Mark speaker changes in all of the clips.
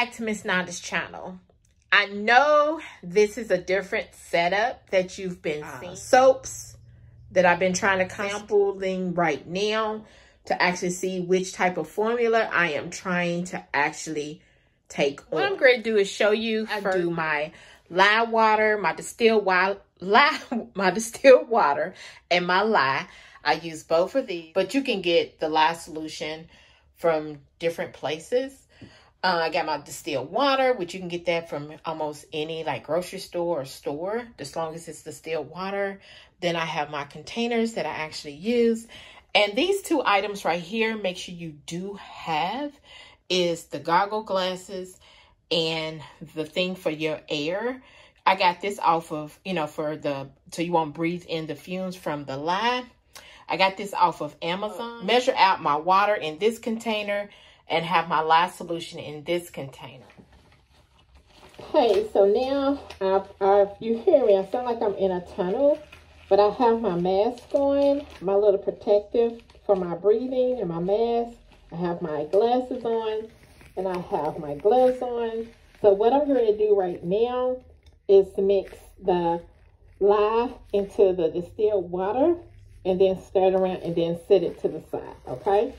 Speaker 1: back to Miss Nanda's channel. I know this is a different setup that you've been uh, seeing. Soaps that I've been trying to sampling right now to actually see which type of formula I am trying to actually take What on. I'm going to do is show you I first. do my lye water, my distilled lye, my distilled water, and my lye. I use both of these, but you can get the lye solution from different places. Uh, I got my distilled water, which you can get that from almost any like grocery store or store, as long as it's distilled water. Then I have my containers that I actually use. And these two items right here, make sure you do have is the goggle glasses and the thing for your air. I got this off of, you know, for the, so you won't breathe in the fumes from the lye. I got this off of Amazon. Measure out my water in this container and have my lye solution in this container.
Speaker 2: Hey, so now I've, I've, you hear me, I sound like I'm in a tunnel, but I have my mask on, my little protective for my breathing and my mask. I have my glasses on and I have my gloves on. So what I'm going to do right now is mix the lye into the distilled water and then stir it around and then set it to the side, okay?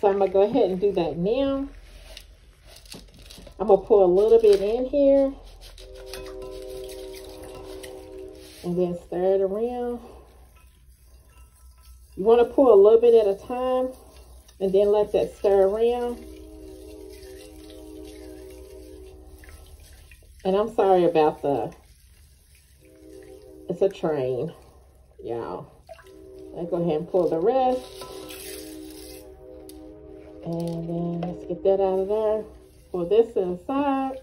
Speaker 2: So I'm going to go ahead and do that now. I'm going to pour a little bit in here. And then stir it around. You want to pour a little bit at a time. And then let that stir around. And I'm sorry about the, it's a train, y'all. I go ahead and pull the rest. And then let's get that out of there. Pour this inside.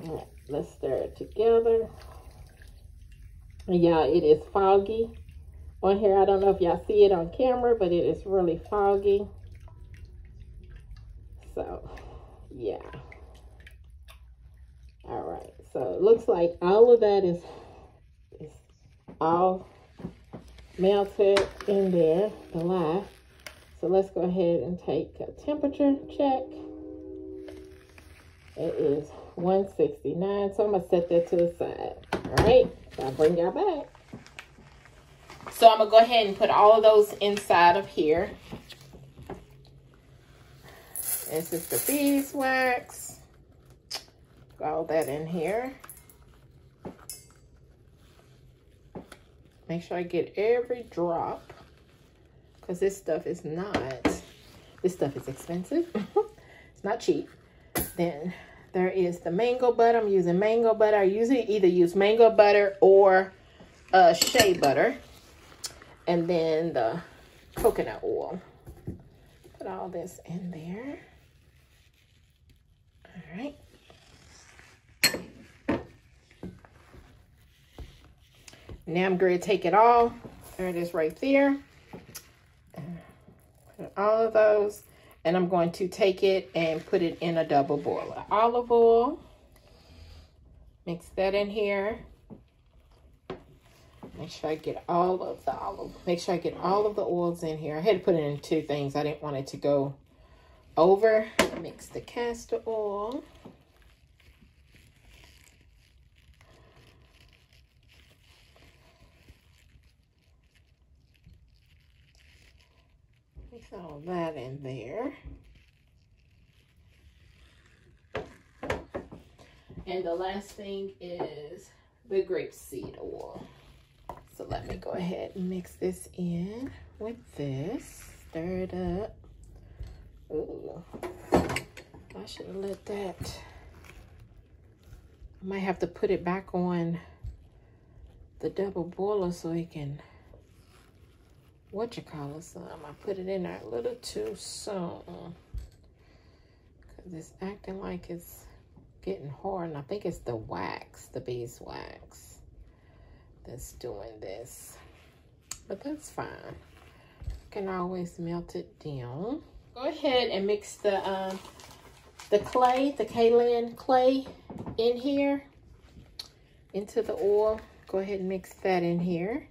Speaker 2: All right, let's stir it together. Y'all, it is foggy on here. I don't know if y'all see it on camera, but it is really foggy. So, yeah. All right, so it looks like all of that is, is all melted in there, the. So let's go ahead and take a temperature check. It is 169. So I'm to set that to the side. All right. So I'll bring y'all back.
Speaker 1: So I'm to go ahead and put all of those inside of here. This is the beeswax. Got all that in here. Make sure I get every drop because this stuff is not, this stuff is expensive. it's not cheap. Then there is the mango butter. I'm using mango butter. I usually either use mango butter or uh, shea butter. And then the coconut oil. Put all this in there. All right. Now I'm going to take it all. There it is right there all of those. And I'm going to take it and put it in a double boiler. Olive oil. Mix that in here. Make sure I get all of the olive. Make sure I get all of the oils in here. I had to put it in two things. I didn't want it to go over. Mix the castor oil. All that in there. And the last thing is the grapeseed oil. So let me go ahead and mix this in with this. Stir it up. Ooh, I should have let that. I might have to put it back on the double boiler so it can what you call it some. I put it in there a little too soon. Because it's acting like it's getting hard. And I think it's the wax, the beeswax that's doing this. But that's fine. You can always melt it down. Go ahead and mix the um, the clay, the kaolin clay in here into the oil. Go ahead and mix that in here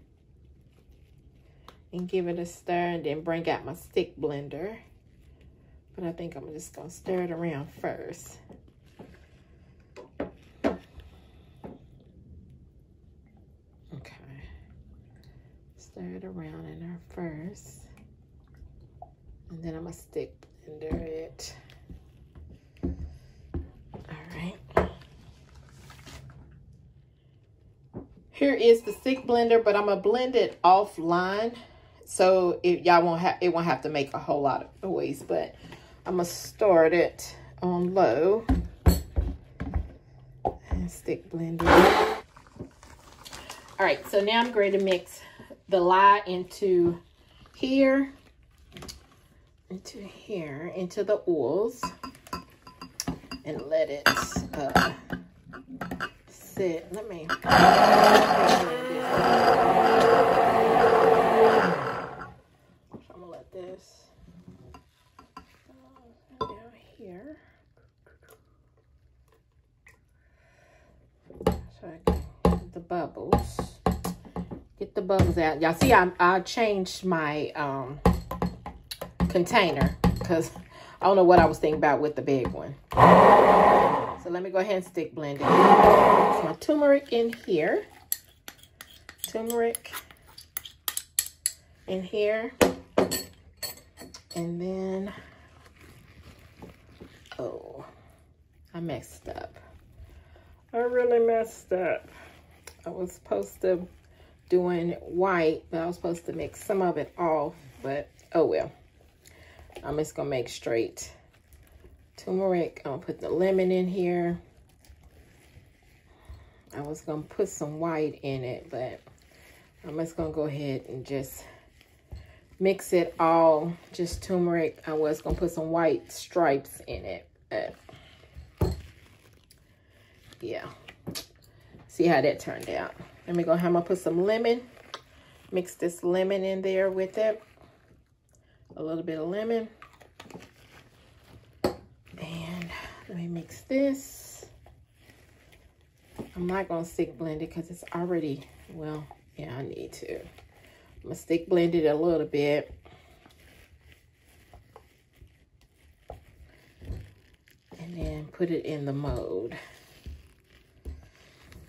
Speaker 1: and give it a stir and then bring out my stick blender But I think I'm just going to stir it around first. Okay. Stir it around in there first. And then I'm going to stick blender it. Here is the stick blender, but I'm gonna blend it offline. So it, y'all won't have it won't have to make a whole lot of noise, but I'm gonna start it on low and stick blender. All right, so now I'm going to mix the lye into here, into here, into the oils, and let it uh, sit. Let me. I'm gonna let this down here. So I get the bubbles. Get the bubbles out. Y'all see, I I changed my um container because I don't know what I was thinking about with the big one. So let me go ahead and stick blend it. my turmeric in here. Turmeric in here. And then, oh, I messed up. I really messed up. I was supposed to doing white, but I was supposed to mix some of it off, but oh well. I'm just gonna make straight turmeric. I'm gonna put the lemon in here. I was gonna put some white in it, but I'm just gonna go ahead and just mix it all, just turmeric. I was gonna put some white stripes in it. But yeah, see how that turned out. Let me go ahead, gonna put some lemon. Mix this lemon in there with it. A little bit of lemon. And let me mix this. I'm not going to stick blend it because it's already, well, yeah, I need to. I'm going to stick blend it a little bit. And then put it in the mold.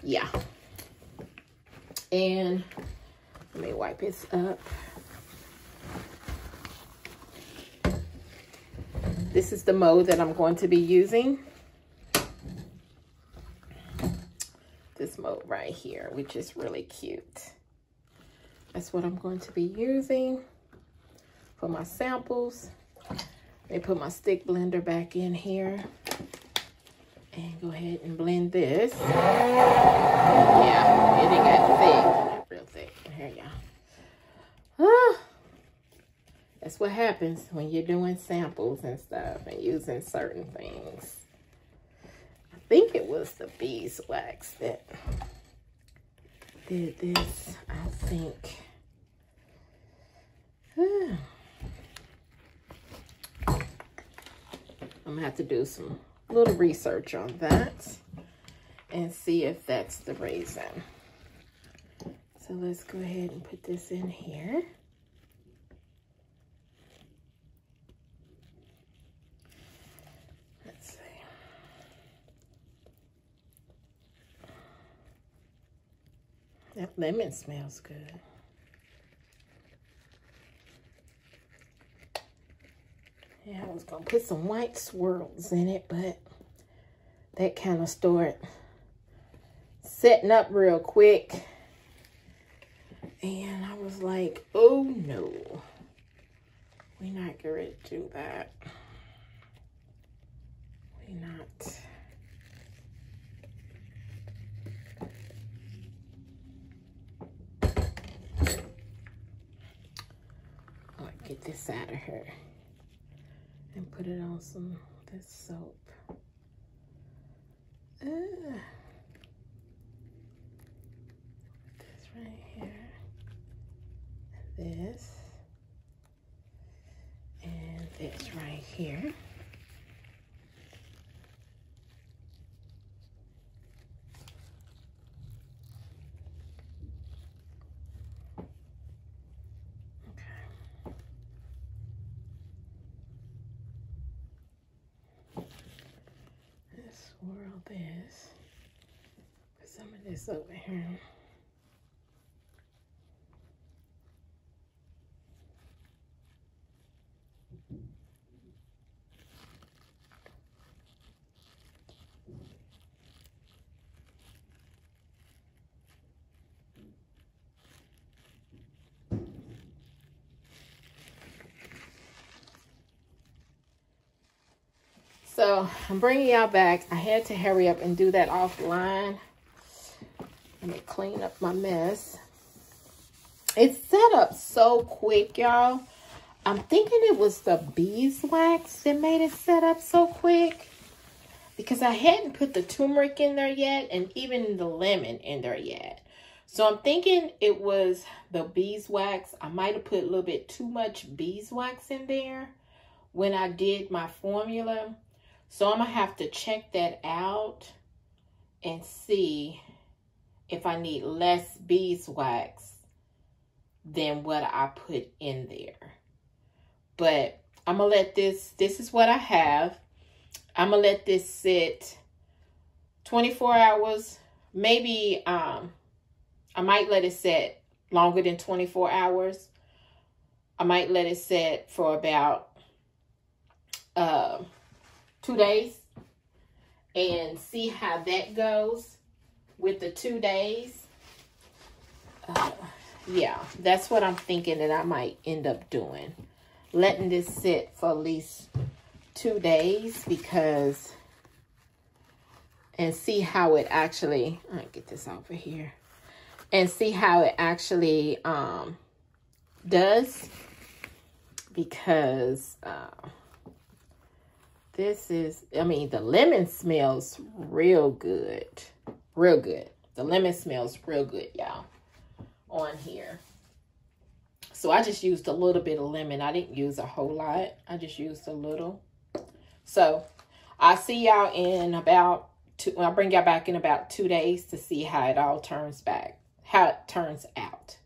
Speaker 1: Yeah. And let me wipe this up. This is the mode that I'm going to be using. This mode right here, which is really cute. That's what I'm going to be using for my samples. Let me put my stick blender back in here and go ahead and blend this. Yeah, it got thick, real thick. Here go. Ah. That's what happens when you're doing samples and stuff and using certain things. I think it was the beeswax that did this, I think. I'm gonna have to do some little research on that and see if that's the reason. So let's go ahead and put this in here. Let's see. That lemon smells good. I was going to put some white swirls in it, but that kind of started setting up real quick. And I was like, oh no, we're not going to do that. We're not. get this out of her and put it on some this soap. Uh, this right here, this, and this right here. swirl this. Put some of this over here. So I'm bringing y'all back. I had to hurry up and do that offline. Let me clean up my mess. It's set up so quick, y'all. I'm thinking it was the beeswax that made it set up so quick. Because I hadn't put the turmeric in there yet and even the lemon in there yet. So I'm thinking it was the beeswax. I might have put a little bit too much beeswax in there when I did my formula. So I'm going to have to check that out and see if I need less beeswax than what I put in there. But I'm going to let this, this is what I have. I'm going to let this sit 24 hours. Maybe um, I might let it sit longer than 24 hours. I might let it sit for about uh, two days and see how that goes with the two days. Uh, yeah, that's what I'm thinking that I might end up doing. Letting this sit for at least two days because and see how it actually I get this over here and see how it actually um does because uh this is, I mean, the lemon smells real good. Real good. The lemon smells real good, y'all, on here. So I just used a little bit of lemon. I didn't use a whole lot. I just used a little. So I'll see y'all in about two, I'll bring y'all back in about two days to see how it all turns back, how it turns out.